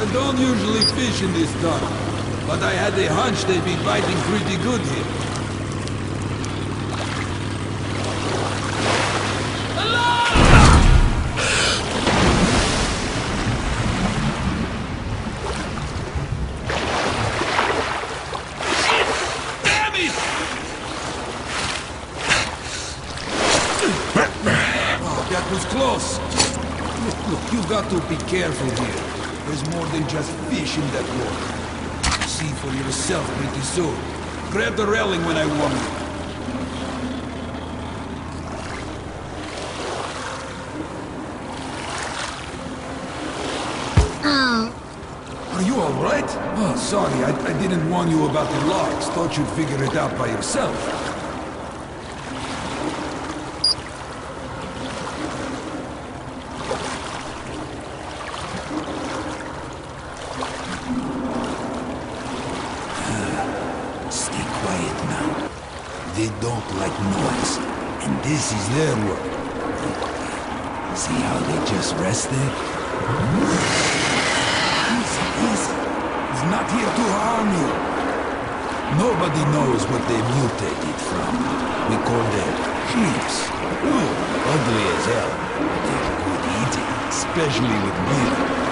I don't usually fish in this tunnel, but I had a hunch they'd be biting pretty good here. Damn it! Oh, that was close. Look, you got to be careful here. There's more than just fish in that water. See for yourself pretty soon. Grab the railing when I warn you. Oh. Are you all right? Oh, sorry, I, I didn't warn you about the logs. Thought you'd figure it out by yourself. Stay quiet now. They don't like noise, and this is their work. See how they just rest there? Easy, easy. He's not here to harm you. Nobody knows what they mutated from. We call them creeps. Ugly as hell, they're good eating, especially with beer.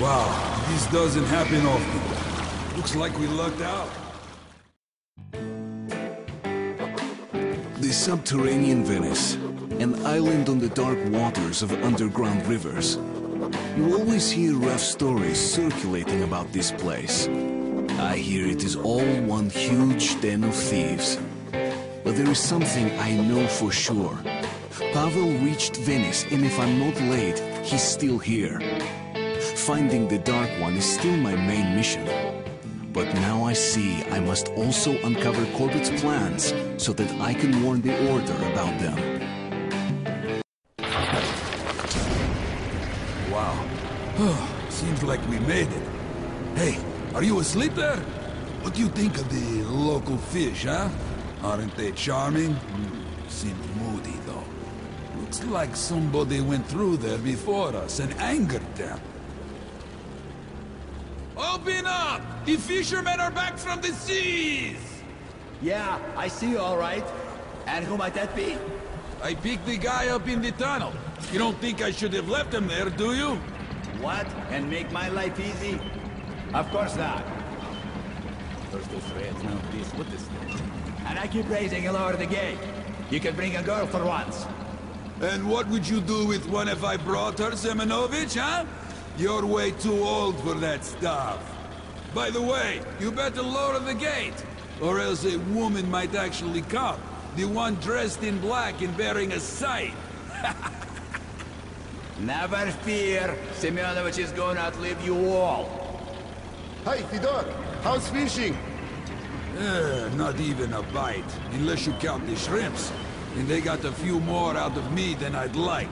Wow. This doesn't happen often. Looks like we lucked out. The subterranean Venice, an island on the dark waters of underground rivers. You always hear rough stories circulating about this place. I hear it is all one huge den of thieves. But there is something I know for sure. Pavel reached Venice, and if I'm not late, he's still here. Finding the Dark One is still my main mission. But now I see I must also uncover Korbut's plans so that I can warn the Order about them. Wow. Seems like we made it. Hey, are you asleep there? What do you think of the local fish, huh? Aren't they charming? Hmm, seems moody, though. Looks like somebody went through there before us and angered them. Open up! The fishermen are back from the seas! Yeah, I see you all right. And who might that be? I picked the guy up in the tunnel. You don't think I should have left him there, do you? What? And make my life easy? Of course not. First this red, now this. What is this? And I keep raising you lower the gate. You can bring a girl for once. And what would you do with one if I brought her, Semenovich, huh? You're way too old for that stuff. By the way, you better lower the gate, or else a woman might actually come. The one dressed in black and bearing a scythe. Never fear. Semyonovich is going to outlive you all. Hey, Fedor, how's fishing? Uh, not even a bite, unless you count the shrimps. And they got a few more out of me than I'd like.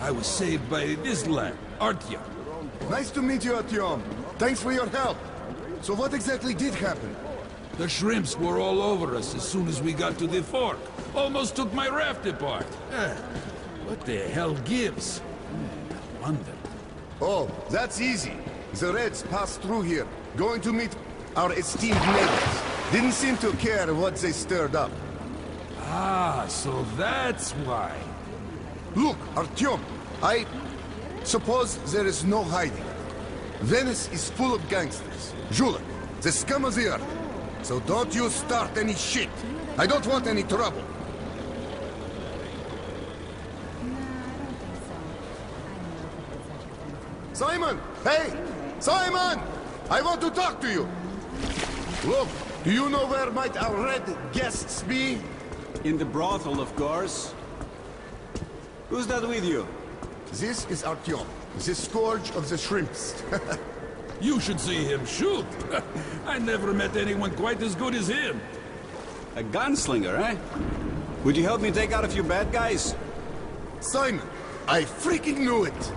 I was saved by this lad, Artyom. Nice to meet you, Artyom. Thanks for your help. So what exactly did happen? The shrimps were all over us as soon as we got to the fork. Almost took my raft apart. Eh, what the hell gives? Hmm, I wonder. Oh, that's easy. The Reds passed through here, going to meet our esteemed neighbors. Didn't seem to care what they stirred up. Ah, so that's why. Look, Artyom, I suppose there is no hiding. Venice is full of gangsters. Zhulek, the scum of the earth. So don't you start any shit. I don't want any trouble. Simon! Hey! Simon! I want to talk to you! Look, do you know where might our red guests be? In the brothel, of course. Who's that with you? This is Artyom, the scourge of the shrimps. You should see him shoot. I never met anyone quite as good as him. A gunslinger, eh? Would you help me take out a few bad guys? Simon, I freaking knew it!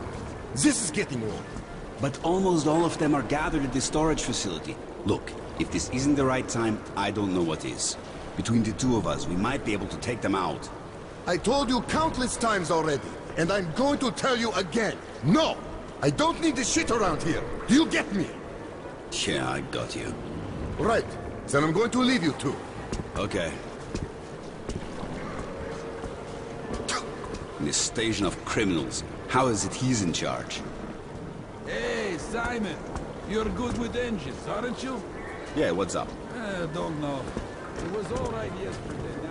This is getting old. But almost all of them are gathered at the storage facility. Look, if this isn't the right time, I don't know what is. Between the two of us, we might be able to take them out. I told you countless times already, and I'm going to tell you again. No! I don't need this shit around here. Do you get me? Yeah, I got you. Right. Then I'm going to leave you two. Okay. In this station of criminals, how is it he's in charge? Hey, Simon. You're good with engines, aren't you? Yeah, what's up? Uh, don't know. It was all right yesterday.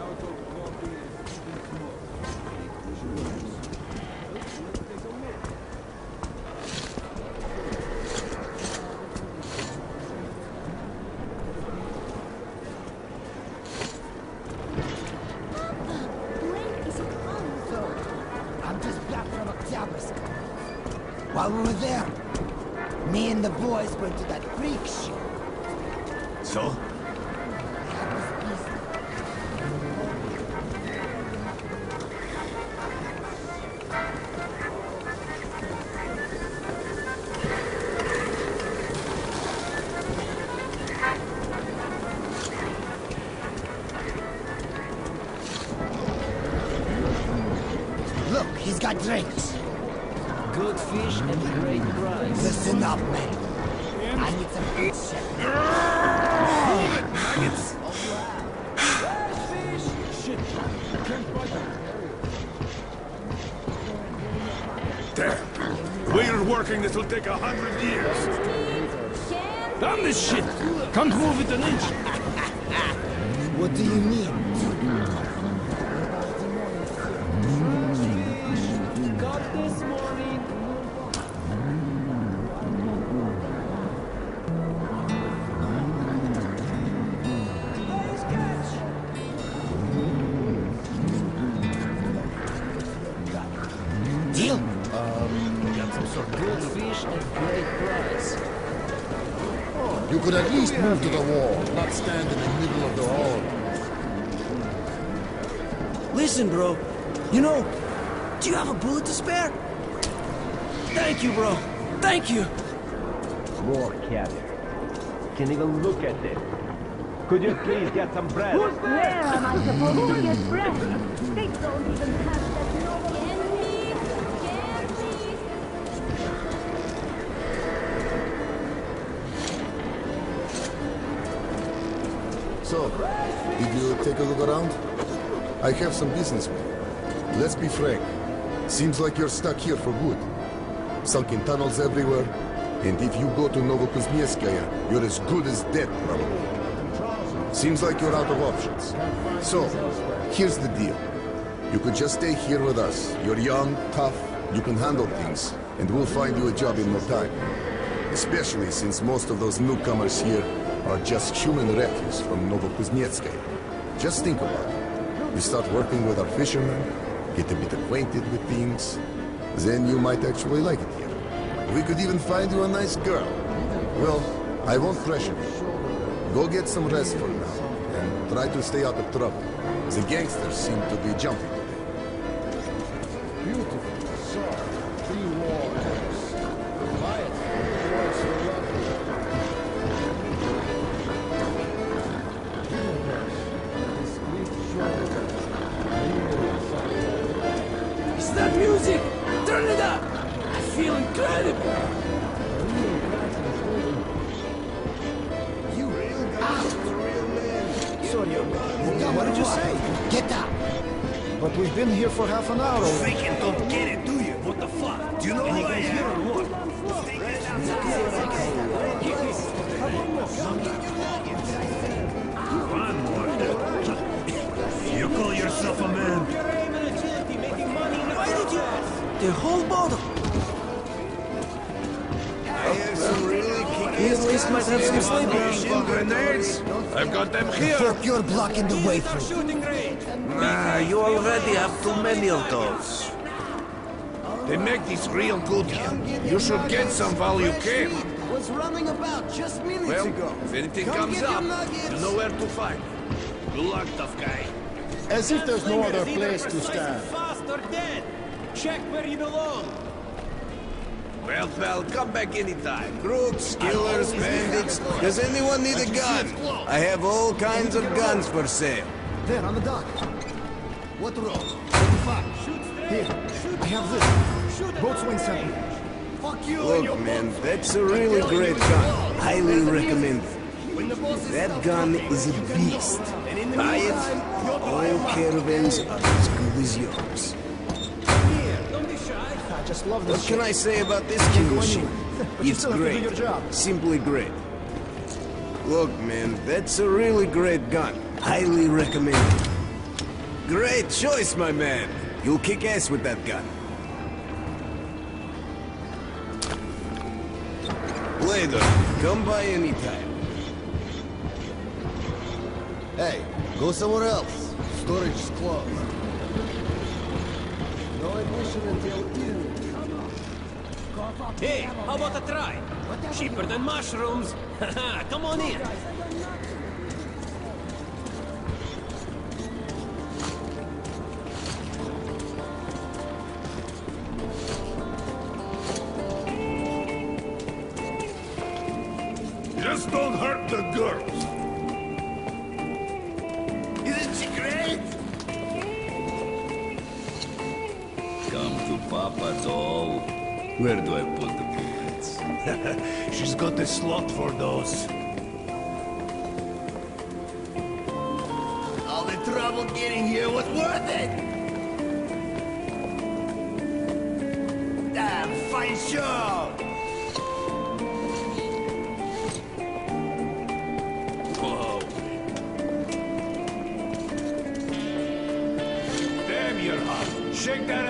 I'm just back from Oktyabrsk. While we were there, me and the boys went to that freak show. So? Look, he's got drinks. Good fish and a great price. Listen up, man. I need some good shit. Damn. Way you're working, this will take a hundred years. Damn this shit! Can't move it an inch! What do you mean? You could at least move to the wall, not stand in the middle of the hall. Listen, bro. You know, do you have a bullet to spare? Thank you, bro. Thank you. More caviar. Can't even look at it. Could you please get some bread? Who's there? Where am I supposed to get bread? They don't even have So, did you take a look around? I have some business with you. Let's be frank. Seems like you're stuck here for good. Sunken tunnels everywhere, and if you go to Novokuznetskaya, you're as good as dead, probably. Seems like you're out of options. So, here's the deal. You could just stay here with us. You're young, tough, you can handle things, and we'll find you a job in no time. Especially since most of those newcomers here are just human refuse from Novokuznetskaya. Just think about it. You start working with our fishermen, get a bit acquainted with things, then you might actually like it here. We could even find you a nice girl. Well, I won't pressure you. Go get some rest for now, and try to stay out of trouble. The gangsters seem to be jumping for half an hour already. Freaking don't get it, do you? What the fuck? Do you know who I am? What? One more. You call yourself a man? Why did you? The whole bottle. He at least might have some sleeping. grenades? I've got them here. Fuck, you're blocking the way for Ah, you already have too many of those. They make this real good here. You should get some while you can. Was running about just minutes Well, ago. if anything Come comes up, nuggets. you know where to find. me. Good luck, tough guy. As if there's no other place to stand. Fast or dead. Check where you belong. Well, pal, come back anytime. Crooks, killers, bandits. Does anyone need a gun? I have all kinds of guns for sale. There, on the dock. What road? Here, Shoot. I have this. Shoot Boatswain sent me. Fuck you! Look, man, that's a really great gun. Highly recommend it. That gun is a beast. Buy it, all caravans are as good as yours. Don't be shy. I just love What this can. I say about this Can't king machine? anywhere. But you It's still have to do great. your job. Simply great. Look, man, that's a really great gun. Highly recommend it. Great choice, my man. You'll kick ass with that gun. Later, come by anytime. Hey, go somewhere else. Storage is closed. No admission until evening. Hey, how about a try? Cheaper than mushrooms. Come on in. She's got a slot for those. All the trouble getting here was worth it. Damn fine show. Whoa. Damn, you're hot. Shake that